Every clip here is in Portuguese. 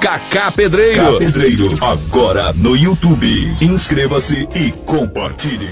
Cacá Pedreiro. Cacá Pedreiro, agora no YouTube. Inscreva-se e compartilhe.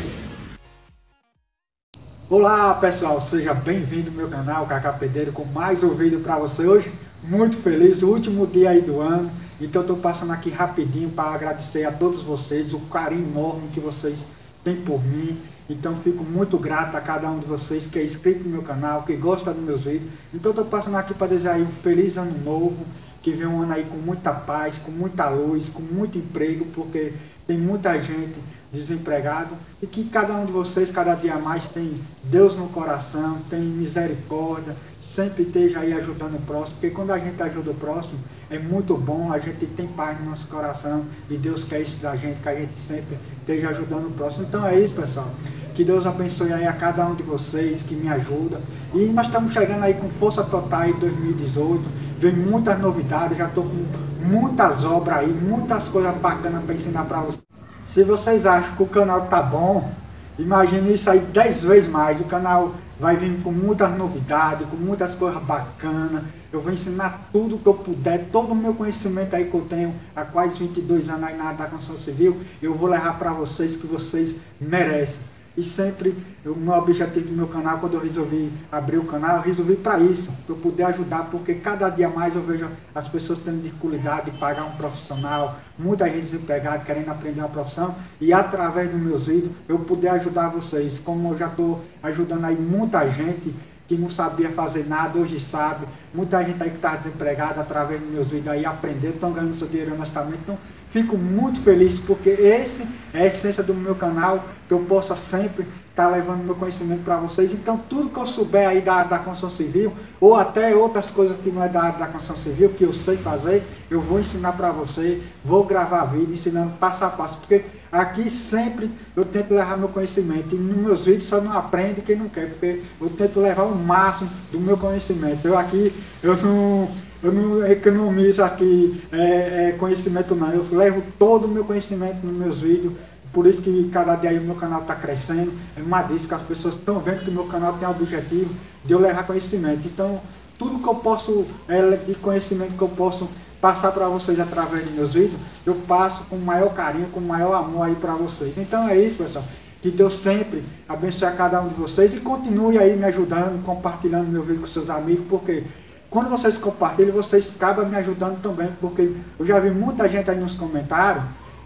Olá pessoal, seja bem-vindo ao meu canal Cacá Pedreiro com mais um vídeo para você hoje. Muito feliz, o último dia aí do ano. Então eu tô passando aqui rapidinho para agradecer a todos vocês o carinho enorme que vocês têm por mim. Então fico muito grato a cada um de vocês que é inscrito no meu canal, que gosta dos meus vídeos. Então tô passando aqui para desejar um feliz ano novo que vem um ano aí com muita paz, com muita luz, com muito emprego, porque tem muita gente desempregado e que cada um de vocês, cada dia mais, tem Deus no coração, tem misericórdia, sempre esteja aí ajudando o próximo, porque quando a gente ajuda o próximo, é muito bom, a gente tem paz no nosso coração e Deus quer isso da gente, que a gente sempre esteja ajudando o próximo. Então é isso, pessoal. Que Deus abençoe aí a cada um de vocês que me ajuda. E nós estamos chegando aí com força total em 2018. Vem muitas novidades, já estou com muitas obras aí, muitas coisas bacanas para ensinar para vocês. Se vocês acham que o canal tá bom, imagine isso aí 10 vezes mais. O canal vai vir com muitas novidades, com muitas coisas bacanas. Eu vou ensinar tudo que eu puder, todo o meu conhecimento aí que eu tenho há quase 22 anos aí na área da construção civil, eu vou levar para vocês que vocês merecem. E sempre, o meu objetivo do meu canal, quando eu resolvi abrir o canal, eu resolvi para isso, para eu poder ajudar, porque cada dia mais eu vejo as pessoas tendo dificuldade de pagar um profissional, muita gente desempregada querendo aprender uma profissão, e através dos meus vídeos eu puder ajudar vocês, como eu já estou ajudando aí muita gente que não sabia fazer nada, hoje sabe. Muita gente aí que está desempregada através dos meus vídeos aí aprendeu, estão ganhando seu dinheiro honestamente. Então, fico muito feliz porque esse é a essência do meu canal, que eu possa sempre estar tá levando meu conhecimento para vocês. Então, tudo que eu souber aí da, da construção civil, ou até outras coisas que não é da área da construção civil, que eu sei fazer, eu vou ensinar para você, vou gravar vídeo ensinando passo a passo, porque Aqui sempre eu tento levar meu conhecimento. E nos meus vídeos só não aprende quem não quer, porque eu tento levar o máximo do meu conhecimento. Eu aqui, eu não, eu não economizo aqui é, é, conhecimento não. Eu levo todo o meu conhecimento nos meus vídeos. Por isso que cada dia o meu canal está crescendo. É uma disso que as pessoas estão vendo que o meu canal tem o objetivo de eu levar conhecimento. Então, tudo que eu posso, é, de conhecimento que eu posso passar para vocês através dos meus vídeos, eu passo com o maior carinho, com o maior amor aí para vocês. Então é isso, pessoal. Que Deus sempre abençoe a cada um de vocês e continue aí me ajudando, compartilhando meu vídeo com seus amigos, porque quando vocês compartilham, vocês acabam me ajudando também, porque eu já vi muita gente aí nos comentários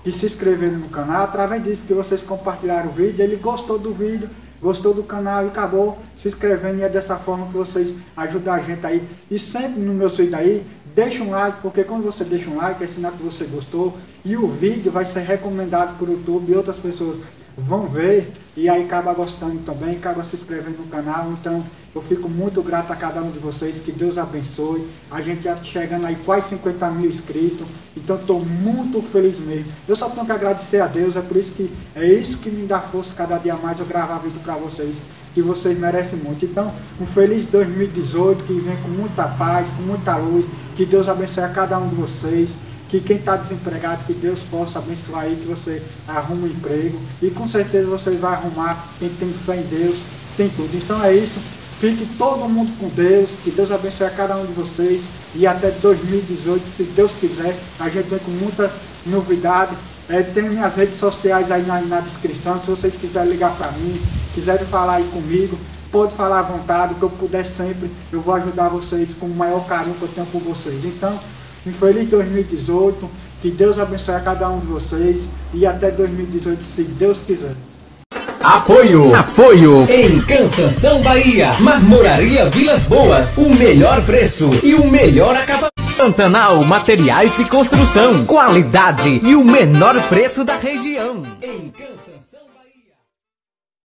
que se inscreveram no canal, através disso que vocês compartilharam o vídeo, ele gostou do vídeo, gostou do canal e acabou se inscrevendo e é dessa forma que vocês ajudam a gente aí. E sempre no meu vídeo aí, deixa um like, porque quando você deixa um like é sinal que você gostou e o vídeo vai ser recomendado por YouTube e outras pessoas vão ver e aí acaba gostando também, acaba se inscrevendo no canal. Então eu fico muito grato a cada um de vocês, que Deus abençoe. A gente já chegando aí quase 50 mil inscritos, então estou muito feliz mesmo. Eu só tenho que agradecer a Deus, é por isso que é isso que me dá força cada dia mais eu gravar vídeo para vocês que vocês merecem muito. Então, um feliz 2018 que vem com muita paz, com muita luz. Que Deus abençoe a cada um de vocês. Que quem está desempregado, que Deus possa abençoar aí, que você arrume um emprego. E com certeza vocês vão arrumar. Quem tem fé em Deus, tem tudo. Então é isso. Fique todo mundo com Deus. Que Deus abençoe a cada um de vocês. E até 2018, se Deus quiser, a gente vem com muita novidade. É, tem minhas redes sociais aí na, na descrição. Se vocês quiserem ligar para mim, quiserem falar aí comigo, pode falar à vontade, que eu puder sempre, eu vou ajudar vocês com o maior carinho que eu tenho por vocês. Então, um feliz 2018, que Deus abençoe a cada um de vocês e até 2018, se Deus quiser. Apoio, apoio em Cansanção Bahia, Marmoraria Vilas Boas, o melhor preço e o melhor acabamento. Pantanal Materiais de Construção, qualidade e o menor preço da região. Em Cansanção.